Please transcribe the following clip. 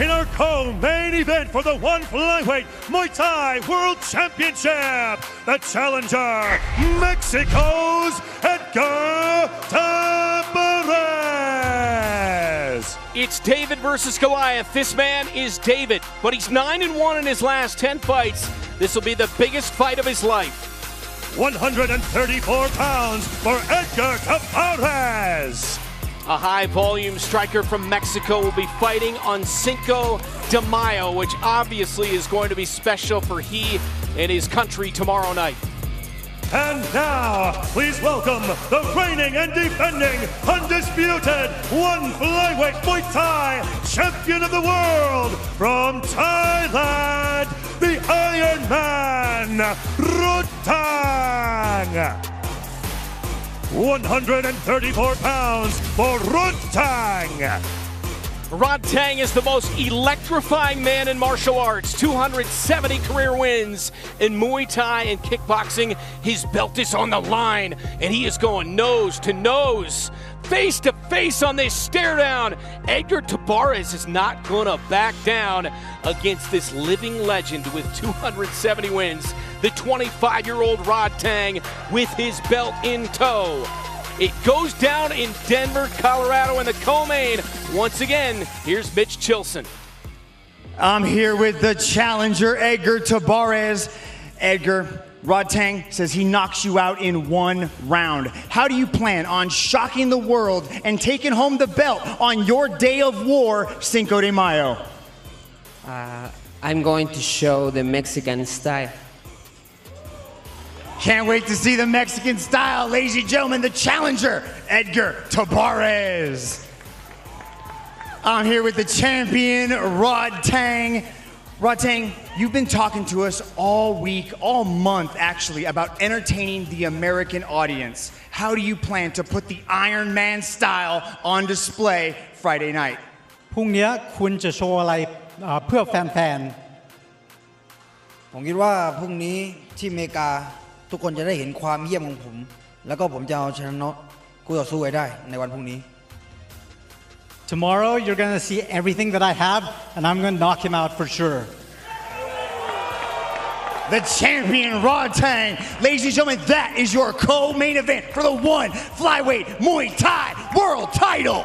in our co-main event for the one flyweight Muay Thai World Championship, the challenger, Mexico's Edgar Tabares. It's David versus Goliath. This man is David, but he's 9 and 1 in his last 10 fights. This will be the biggest fight of his life. 134 pounds for Edgar Tabares. A high volume striker from Mexico will be fighting on Cinco de Mayo, which obviously is going to be special for he and his country tomorrow night. And now, please welcome the reigning and defending undisputed one flyweight Muay Thai champion of the world from Thailand, the Iron Man, Rodtang. 134 pounds for Rutang. Rodtang is the most electrifying man in martial arts. 270 career wins in Muay Thai and kickboxing. His belt is on the line, and he is going nose to nose, face to face on this stare down. Edgar Tabares is not going to back down against this living legend with 270 wins. The 25 year old Rodtang with his belt in tow. It goes down in Denver, Colorado, in the co-main. Once again, here's Mitch Chilson. I'm here with the challenger, Edgar Tabares. Edgar, Rodtang says he knocks you out in one round. How do you plan on shocking the world and taking home the belt on your day of war, Cinco de Mayo? Uh, I'm going to show the Mexican style. Can't wait to see the Mexican style, ladies and gentlemen, the challenger, Edgar Tabares. I'm here with the champion, Rodtang. Rod Tang, you've been talking to us all week, all month actually, about entertaining the American audience. How do you plan to put the Iron Man style on display Friday night? พรุ่งนี้คุณจะโชว์อะไรเพื่อแฟนๆผมคิดว่าพรุ่งนี้ที่อเมริกา Tomorrow you're going to see everything that I have and I'm going to knock him out for sure. The champion Rodtang. Ladies and gentlemen, that is your co-main event for the one flyweight Muay Thai world title.